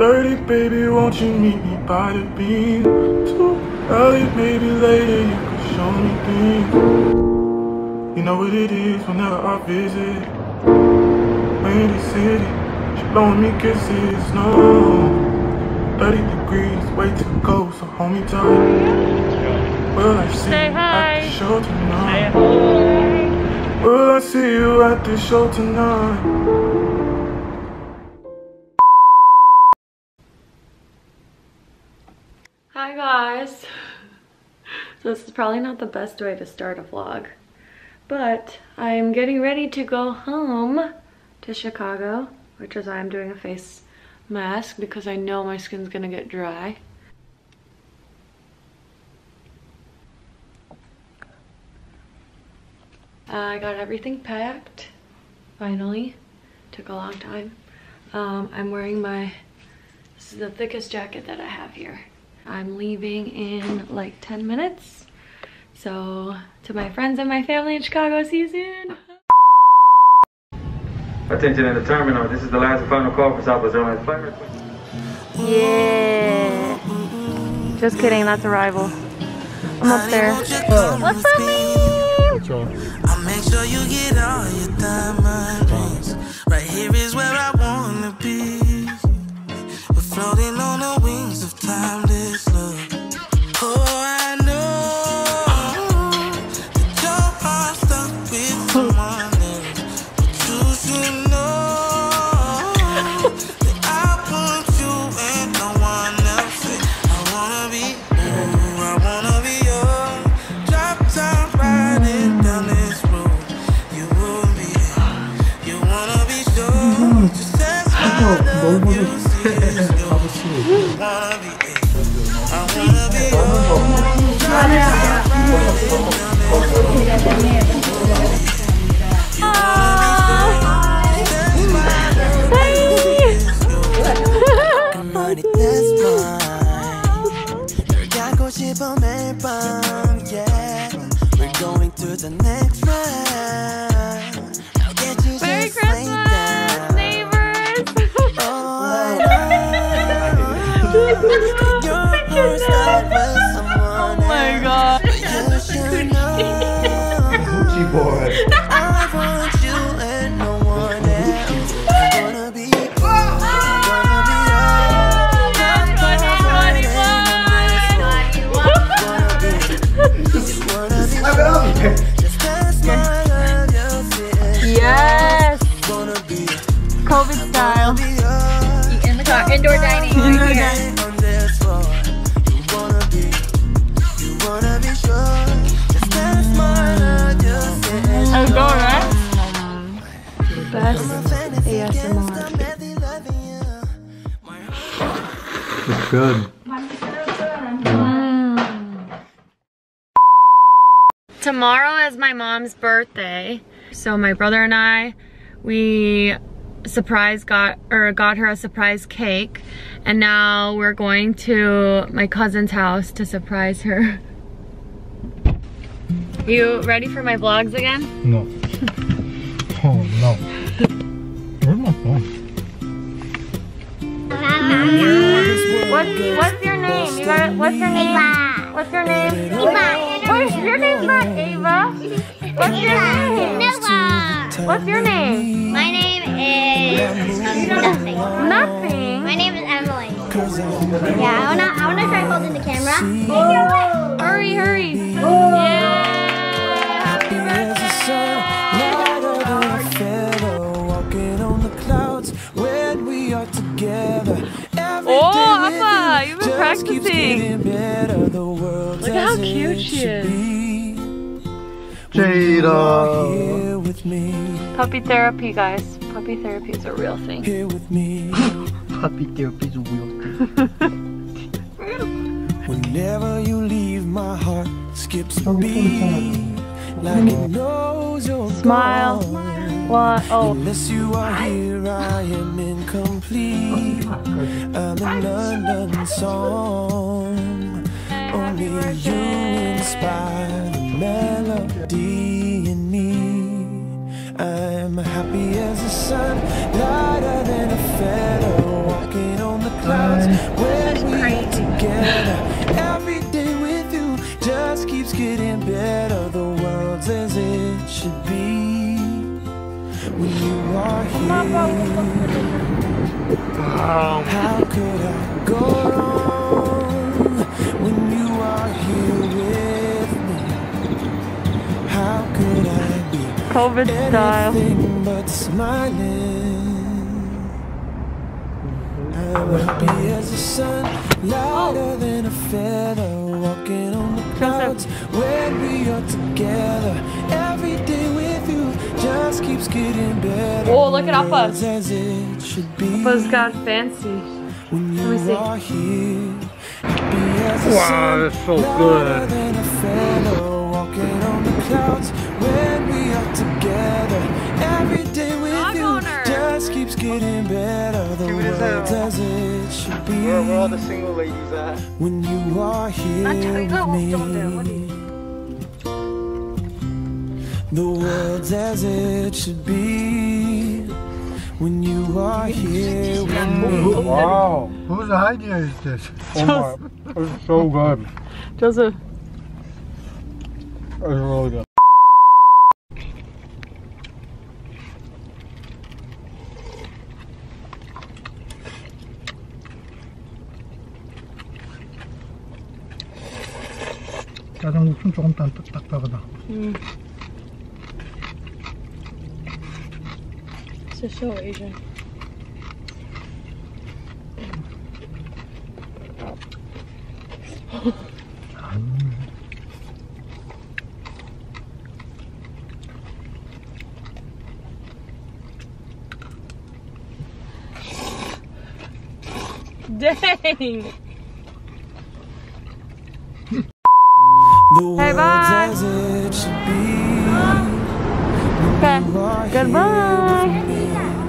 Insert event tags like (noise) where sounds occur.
2.30, baby, won't you meet me by the Bean? Too early, maybe later, you can show me things. You know what it is whenever I visit. Windy City, she blowing me kisses, no. 30 degrees, way too cold, so hold me tight. Will I see Say you hi. at the show tonight? Will I see you at the show tonight? Hi guys. So this is probably not the best way to start a vlog, but I'm getting ready to go home to Chicago, which is why I'm doing a face mask because I know my skin's gonna get dry. I got everything packed, finally. Took a long time. Um, I'm wearing my, this is the thickest jacket that I have here. I'm leaving in like 10 minutes. So to my friends and my family in Chicago, see you soon. Attention in the terminal. This is the last and final call for Southwest Airlines flight. Yeah. Just kidding, that's arrival. I'm up there. What's up, man? I'll make sure you get all your diamond 가고 싶어 매일 밤, yeah. We're going to the next round. I'll get you Merry just lay Christmas, down. neighbors! (laughs) Oh, I know that your heart's stuck with someone oh my else. god. But you (laughs) Just as my love you feel. I'm right? Best ASMR. It's good. Tomorrow is my mom's birthday. So my brother and I, we surprise got or got her a surprise cake and now we're going to my cousin's house to surprise her. You ready for my vlogs again? No. (laughs) Oh no. Where's my phone? What, what's your name? You got what's your name? What's your name? What's your name's not Ava? What's your name? Noah. What's your name? My name is nothing. Nothing. My name is Emily. Yeah, I wanna I wanna try holding the camera. Hurry, hurry. Yeah. Happy birthday. sun lighter than a feather, walking on the clouds when we are together. Every Oh, day Appa, you you've been just keeps practicing. getting better. The world's Look how as cute it she should is. be. When you are Jada. here with Puppy therapy, guys. Puppy therapy is a real thing. here with me. (laughs) Puppy therapy is a real thing. (laughs) Whenever you leave, my heart skips a beat. Like it knows you're Smile. gone. What? Oh, Unless you are here, I am incomplete. I'm an undone song. Only you inspire the melody in me. I'm happy as the sun, lighter than a feather, walking on the clouds. when we are together. Every day with you just keeps getting better. The world's as it should be when you are here. How could I go wrong COVID style. but smiling? I'm happy as the sun, lighter than a feather, walking on the clouds when we are together. Every day with you just keeps getting better. Oh, look at Appa. Words As it should be. Appa's got fancy. When me you see. are here, happy Wow, that's so good. Than a feather, walking on the clouds when we are together. Every day with Dog you owner. just keeps getting better. The Cute as hell. as it should be. Where, where all the single ladies at? When you are here with me, the world's as it should be. When you are here with me. Wow, whose idea is this? Oh my, it's so good. Joseph. It's really good. 짜장국수는 조금 딱, 딱딱하다. This is so Asian. Dang! World's bye. as it should be. Okay. You are here Goodbye.